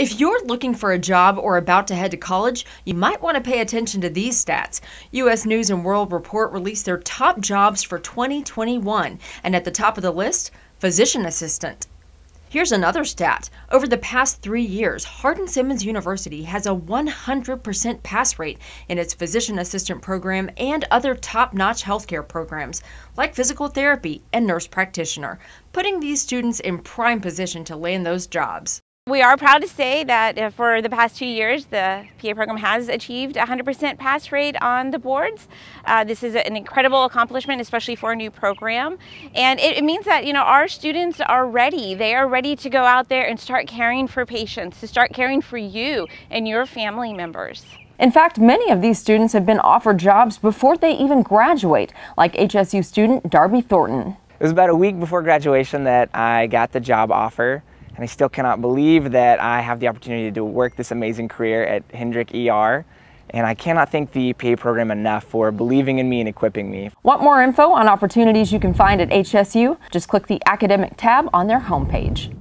If you're looking for a job or about to head to college, you might want to pay attention to these stats. U.S. News and World Report released their top jobs for 2021, and at the top of the list, physician assistant. Here's another stat. Over the past three years, Hardin Simmons University has a 100% pass rate in its physician assistant program and other top notch healthcare programs, like physical therapy and nurse practitioner, putting these students in prime position to land those jobs. We are proud to say that uh, for the past two years, the PA program has achieved 100% pass rate on the boards. Uh, this is an incredible accomplishment, especially for a new program. And it, it, means that, you know, our students are ready. They are ready to go out there and start caring for patients, to start caring for you and your family members. In fact, many of these students have been offered jobs before they even graduate, like HSU student Darby Thornton. It was about a week before graduation that I got the job offer and I still cannot believe that I have the opportunity to work this amazing career at Hendrick ER. And I cannot thank the PA program enough for believing in me and equipping me. Want more info on opportunities you can find at HSU? Just click the academic tab on their homepage.